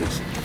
usually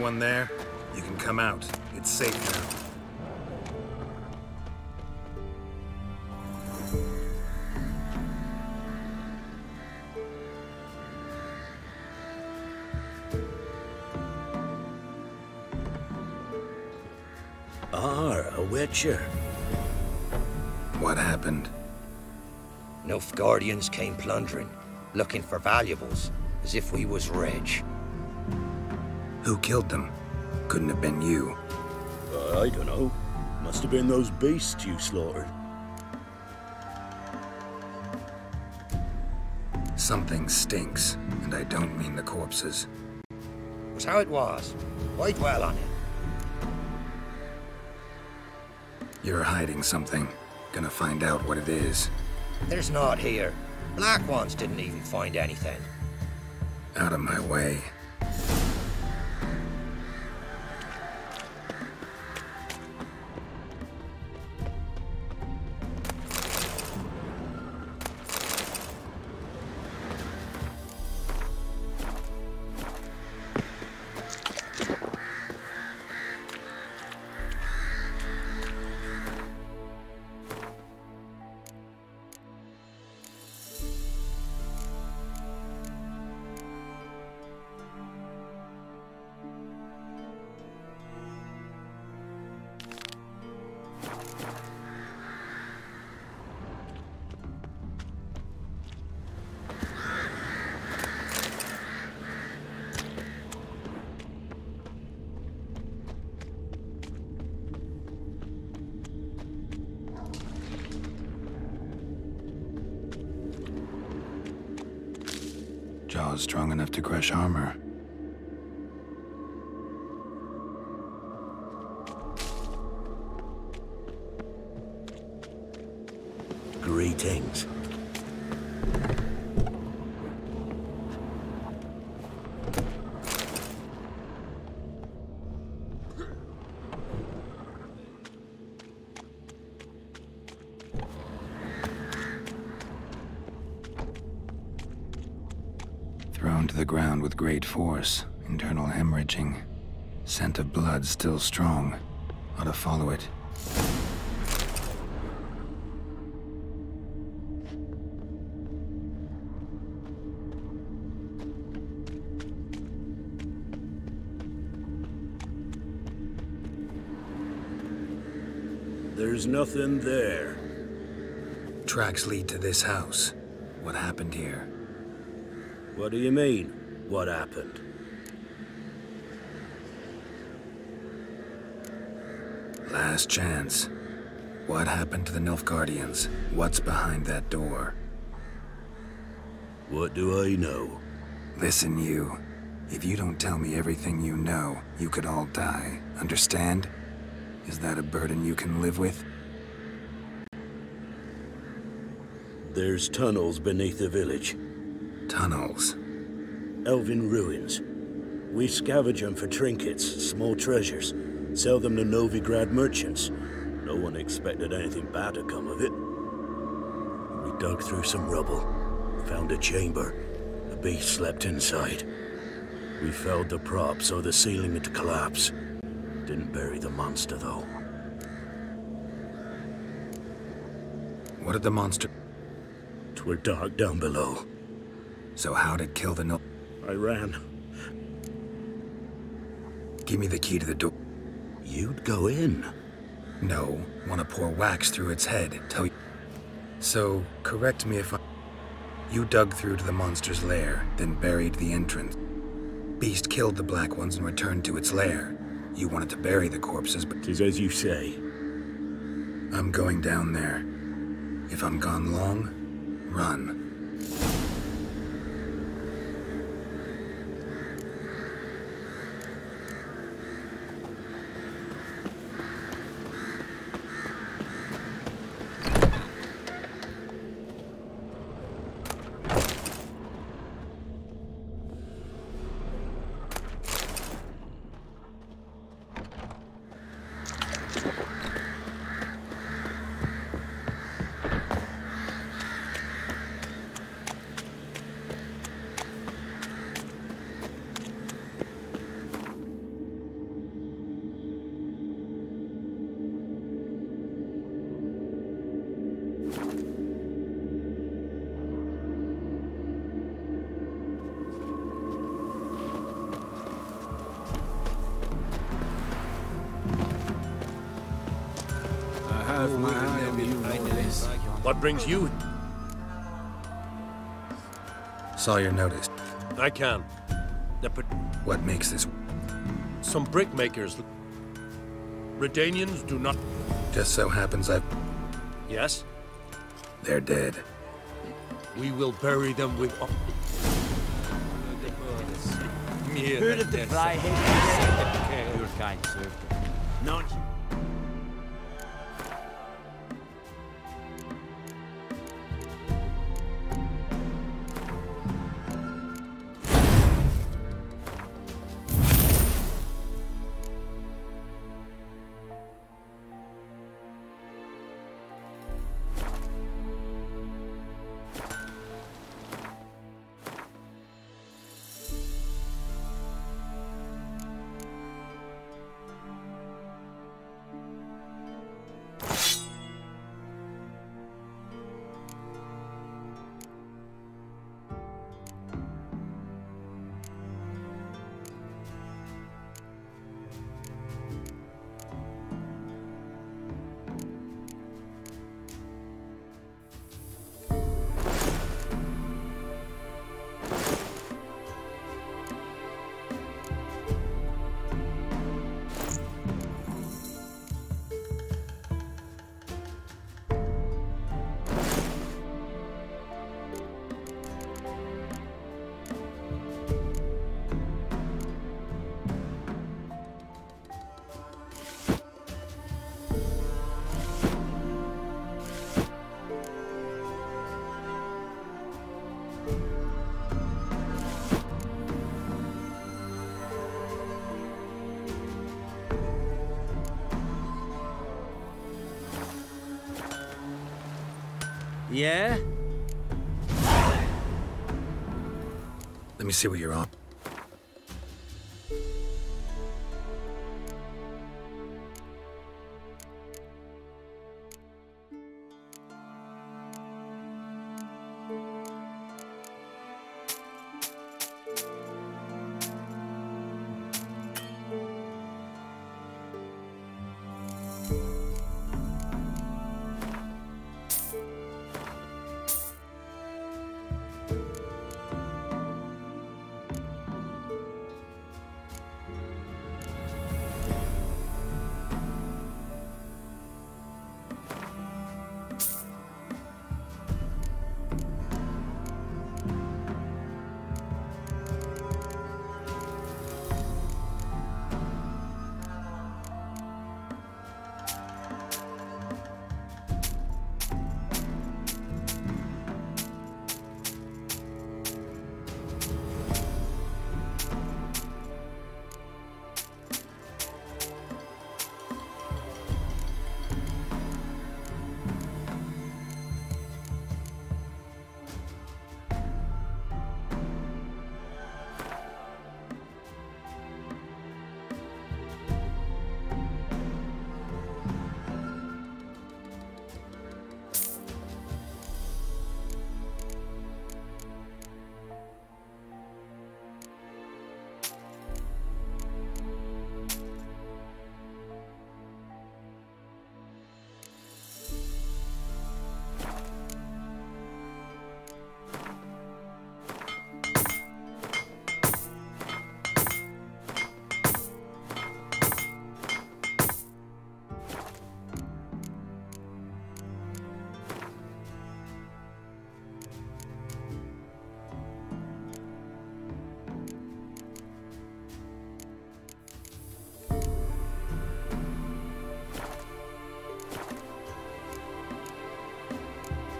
Anyone there? You can come out. It's safe now. Ah, a witcher. What happened? Nilfgaardians came plundering, looking for valuables, as if we was rich. Who killed them? Couldn't have been you. Uh, I don't know. Must have been those beasts you slaughtered. Something stinks, and I don't mean the corpses. Was how it was. Why dwell on it? You're hiding something. Gonna find out what it is. There's not here. Black ones didn't even find anything. Out of my way. Strong enough to crush armor. Greetings. Thrown to the ground with great force. Internal hemorrhaging. Scent of blood still strong. Ought to follow it. There's nothing there. Tracks lead to this house. What happened here? What do you mean? What happened? Last chance. What happened to the Nilfgaardians? What's behind that door? What do I know? Listen, you. If you don't tell me everything you know, you could all die. Understand? Is that a burden you can live with? There's tunnels beneath the village. Tunnels. Elven ruins. We scavenge them for trinkets, small treasures. Sell them to Novigrad merchants. No one expected anything bad to come of it. We dug through some rubble. Found a chamber. A beast slept inside. We felled the prop so the ceiling would collapse. Didn't bury the monster, though. What did the monster... Twere dark down below. So how did it kill the Nil... I ran. Give me the key to the door. You'd go in. No. Want to pour wax through its head. Tell you... So, correct me if I... You dug through to the monster's lair, then buried the entrance. Beast killed the Black Ones and returned to its lair. You wanted to bury the corpses, but Tis as you say. I'm going down there. If I'm gone long, run. What brings you? Saw your notice. I can. The pa- What makes this... some brickmakers. Redanians do not. Just so happens I've... Yes? They're dead. We will bury them with... Heard of the Freiheit? Your kind sir. Not Yeah? Let me see what you're on.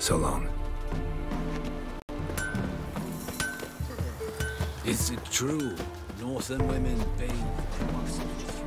So long. Is it true? Northern women bathe